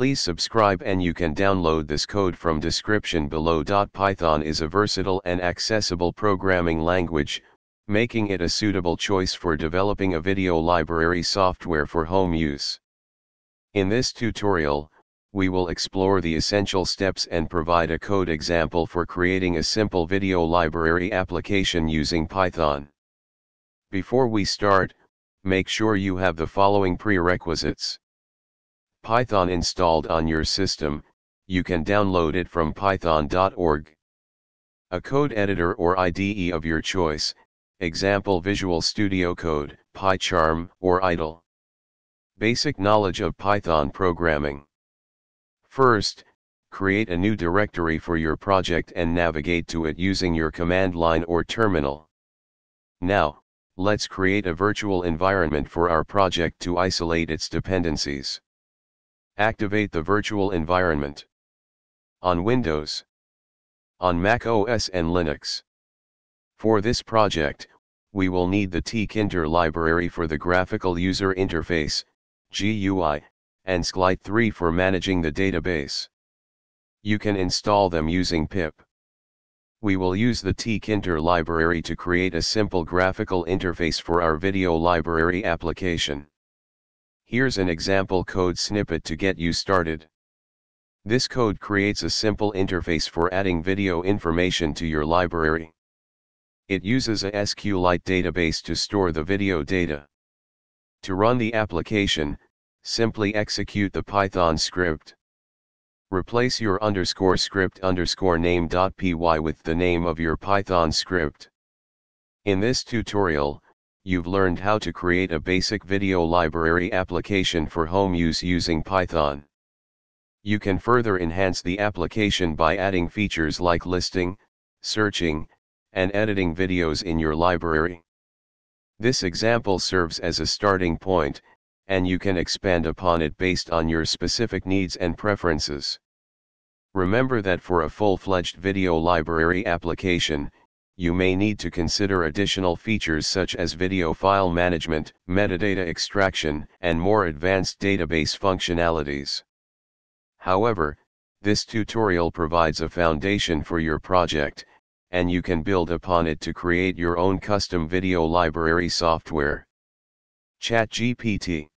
Please subscribe and you can download this code from description below. Python is a versatile and accessible programming language, making it a suitable choice for developing a video library software for home use. In this tutorial, we will explore the essential steps and provide a code example for creating a simple video library application using Python. Before we start, make sure you have the following prerequisites. Python installed on your system, you can download it from python.org. A code editor or IDE of your choice, example Visual Studio Code, PyCharm, or IDLE. Basic knowledge of Python programming. First, create a new directory for your project and navigate to it using your command line or terminal. Now, let's create a virtual environment for our project to isolate its dependencies. Activate the virtual environment. On Windows. On Mac OS and Linux. For this project, we will need the tkinter library for the graphical user interface, GUI, and SQLite 3 for managing the database. You can install them using pip. We will use the tkinter library to create a simple graphical interface for our video library application. Here's an example code snippet to get you started. This code creates a simple interface for adding video information to your library. It uses a SQLite database to store the video data. To run the application, simply execute the Python script. Replace your underscore script underscore name.py with the name of your Python script. In this tutorial, you've learned how to create a basic video library application for home use using Python. You can further enhance the application by adding features like listing, searching, and editing videos in your library. This example serves as a starting point, and you can expand upon it based on your specific needs and preferences. Remember that for a full-fledged video library application, you may need to consider additional features such as video file management, metadata extraction, and more advanced database functionalities. However, this tutorial provides a foundation for your project, and you can build upon it to create your own custom video library software. ChatGPT